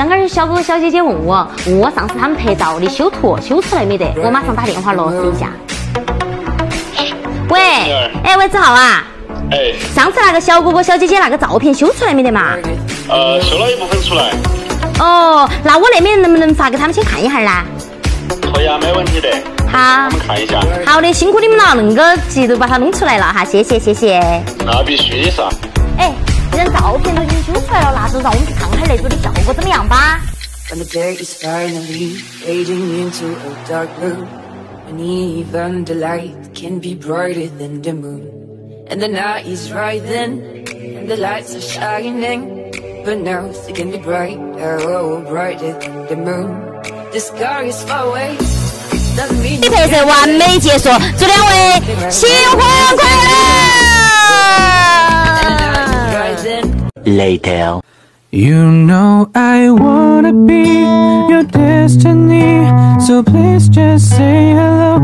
刚刚有小哥哥小姐姐问我，问我上次他们拍照的修图修出来没得？我马上打电话落实一下。喂，哎，喂，子浩啊，哎，上次那个小哥哥小姐姐那个照片修出来没得嘛？呃，修了一部分出来。哦，那我那边能不能发给他们先看一下呢？可以啊，没问题的。好，我们看一下。好的，辛苦你们了，恁个急都把它弄出来了哈，谢谢谢谢。那必须的噻。哎，既然照片都已经修出来了，那就让我们去看看那组的效果怎么样吧。When the day is finally fading into a dark blue, and even the light can be brighter than the moon, and the night is right then, and the lights are shining, but now it can be brighter, oh, brighter than the moon. The sky is far away. 你配色完美结束，祝两位新婚快乐！Later. You know I wanna be your destiny, so please just say hello.